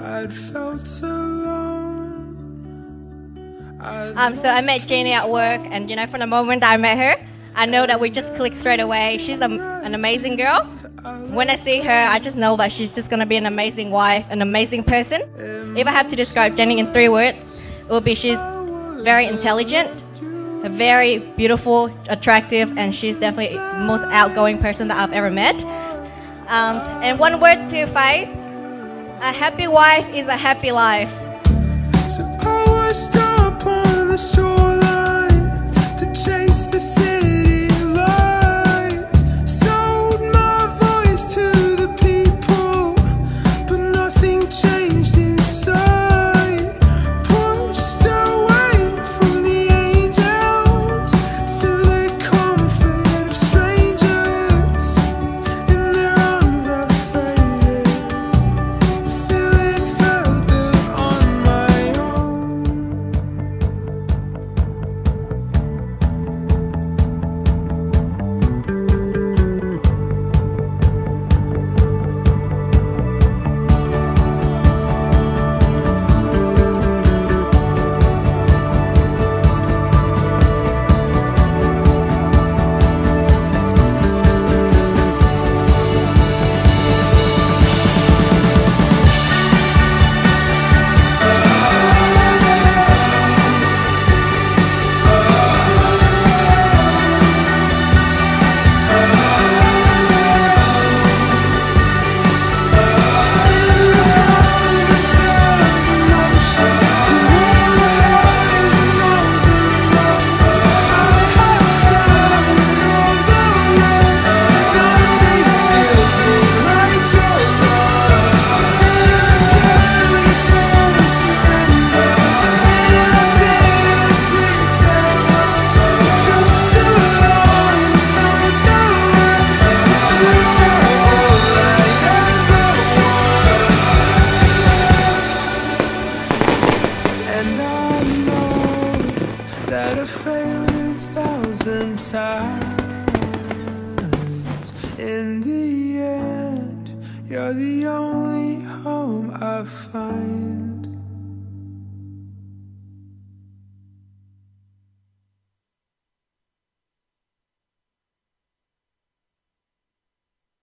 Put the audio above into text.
I'd felt alone. I'd Um, so I met Jenny at work, and you know, from the moment I met her, I know that we just clicked straight away. She's a, an amazing girl. When I see her, I just know that she's just gonna be an amazing wife, an amazing person. If I have to describe Jenny in three words, it would be she's very intelligent, very beautiful, attractive, and she's definitely the most outgoing person that I've ever met. Um, and one word to Faiz: a happy wife is a happy life. So failed a thousand times. In the end, you're the only home I find.